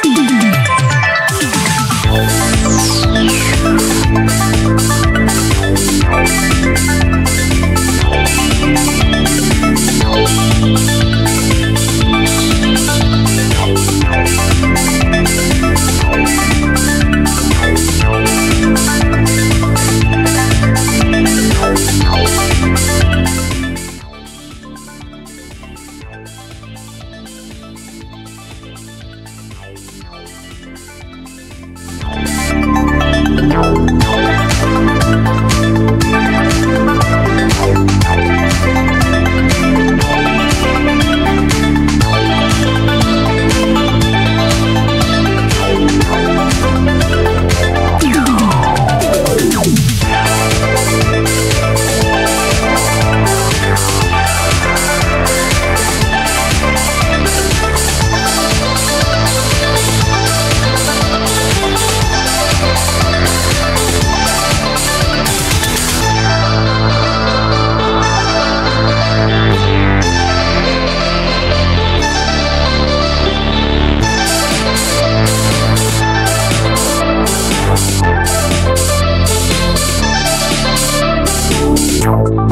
Thank you. you